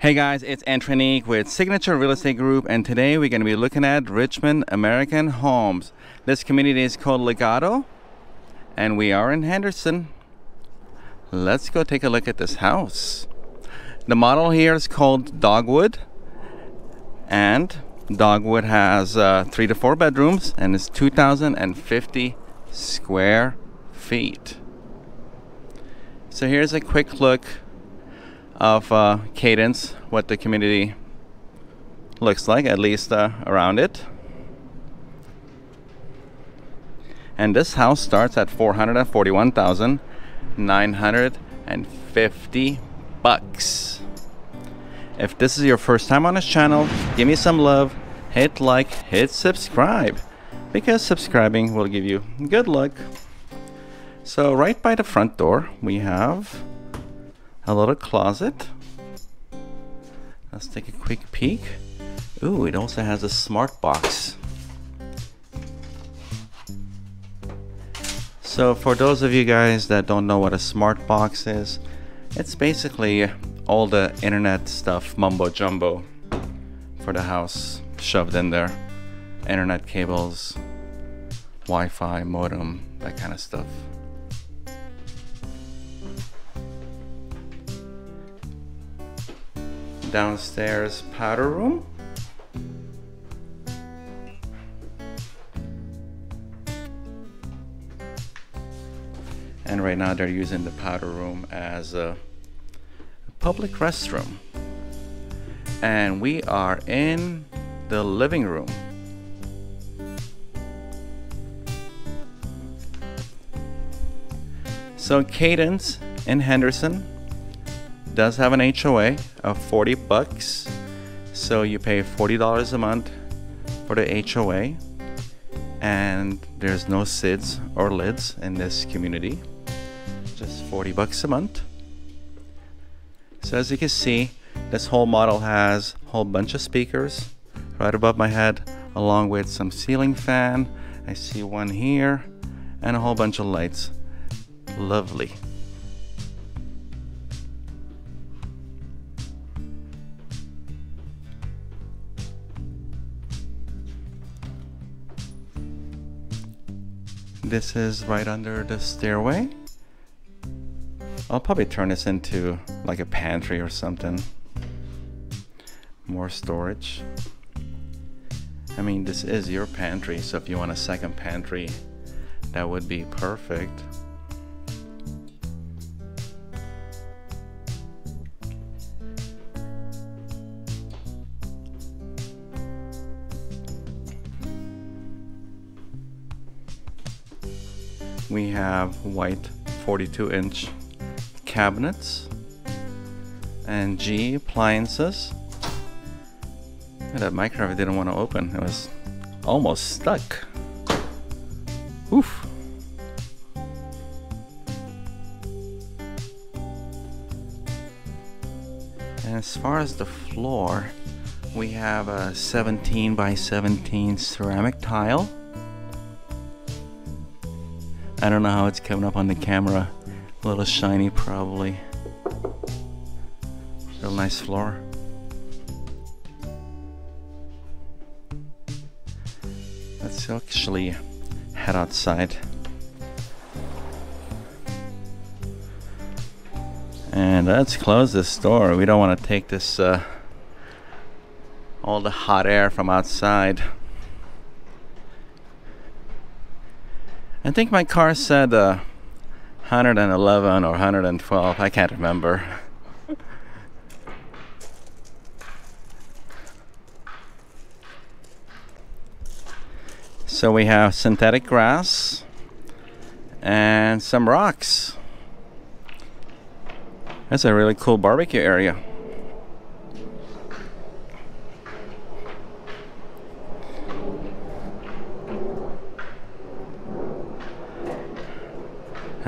Hey guys, it's Antranik with Signature Real Estate Group, and today we're going to be looking at Richmond American Homes. This community is called Legato, and we are in Henderson. Let's go take a look at this house. The model here is called Dogwood, and Dogwood has uh, three to four bedrooms and is 2,050 square feet. So here's a quick look of uh, Cadence, what the community looks like, at least uh, around it. And this house starts at 441,950 bucks. If this is your first time on this channel, give me some love, hit like, hit subscribe, because subscribing will give you good luck. So right by the front door, we have a little closet. Let's take a quick peek. Ooh, it also has a smart box. So for those of you guys that don't know what a smart box is, it's basically all the internet stuff mumbo jumbo for the house shoved in there. Internet cables, Wi-Fi, modem, that kind of stuff. Downstairs powder room. And right now they're using the powder room as a public restroom. And we are in the living room. So Cadence and Henderson does have an HOA of 40 bucks. So you pay $40 a month for the HOA. And there's no SIDS or LIDs in this community. Just 40 bucks a month. So as you can see, this whole model has a whole bunch of speakers right above my head, along with some ceiling fan. I see one here and a whole bunch of lights. Lovely. This is right under the stairway. I'll probably turn this into like a pantry or something. More storage. I mean, this is your pantry, so if you want a second pantry, that would be perfect. We have white 42 inch cabinets and G appliances. That microwave didn't want to open. It was almost stuck. Oof. And as far as the floor, we have a 17 by 17 ceramic tile I don't know how it's coming up on the camera. A little shiny probably. Real nice floor. Let's actually head outside. And let's close this door. We don't want to take this uh, all the hot air from outside. I think my car said uh, 111 or 112. I can't remember. so we have synthetic grass and some rocks. That's a really cool barbecue area.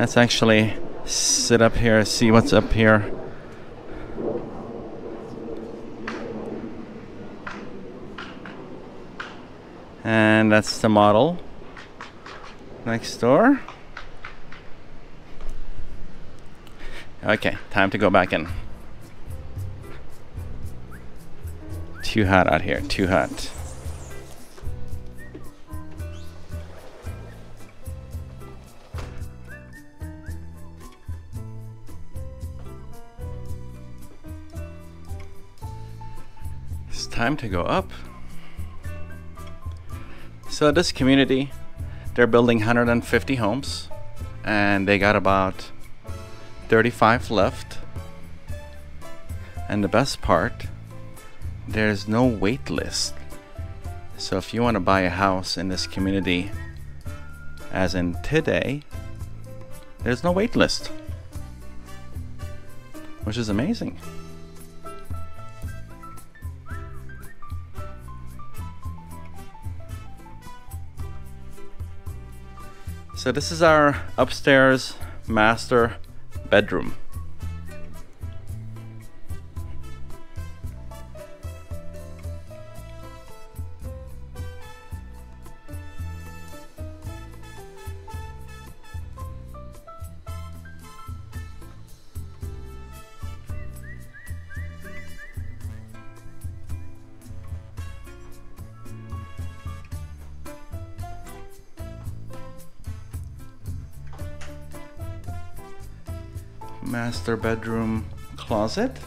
Let's actually sit up here, see what's up here. And that's the model next door. Okay, time to go back in. Too hot out here, too hot. Time to go up. So this community, they're building 150 homes and they got about 35 left. And the best part, there's no wait list. So if you want to buy a house in this community, as in today, there's no wait list, which is amazing. So this is our upstairs master bedroom. Master bedroom closet.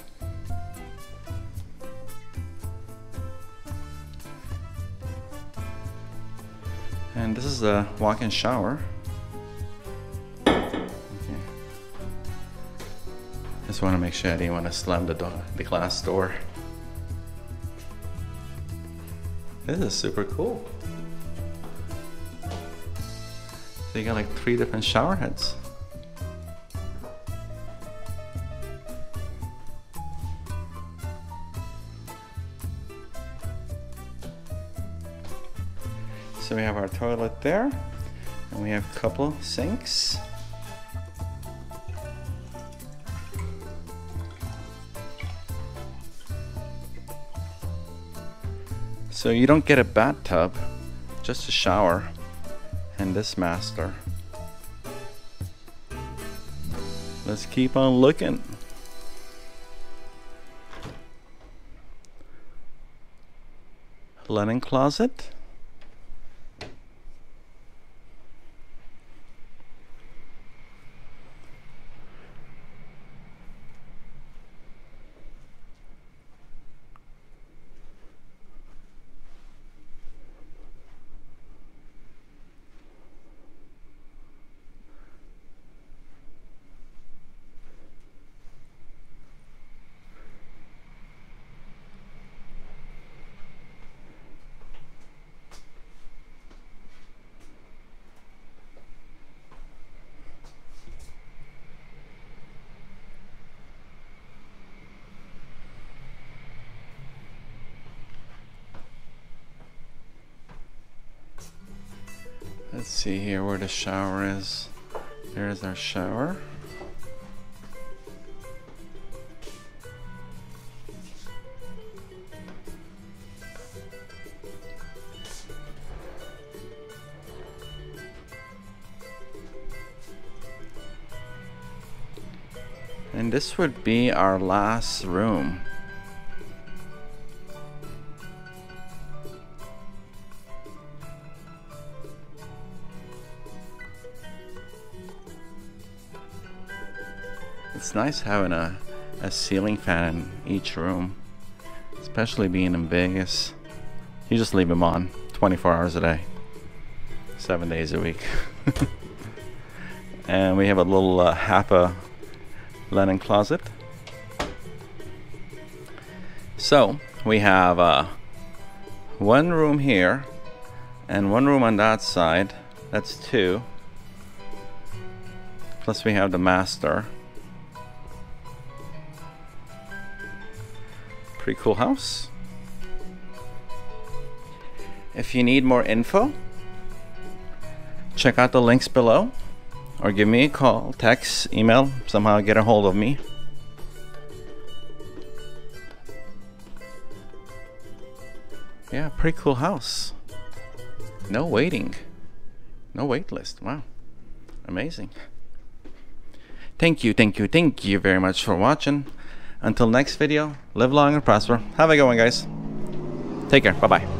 And this is the walk-in shower. Okay. Just want to make sure I didn't want to slam the, door, the glass door. This is super cool. So you got like three different shower heads. So we have our toilet there, and we have a couple sinks. So you don't get a bathtub, just a shower and this master. Let's keep on looking. Linen closet. Let's see here where the shower is. There's our shower. And this would be our last room. It's nice having a, a ceiling fan in each room, especially being in Vegas. You just leave them on 24 hours a day, seven days a week. and we have a little uh, Hapa linen closet. So we have uh, one room here and one room on that side. That's two. Plus we have the master. Pretty cool house. If you need more info, check out the links below or give me a call, text, email, somehow get a hold of me. Yeah, pretty cool house. No waiting. No wait list. Wow. Amazing. Thank you, thank you, thank you very much for watching. Until next video, live long and prosper. Have a good one, guys. Take care. Bye bye.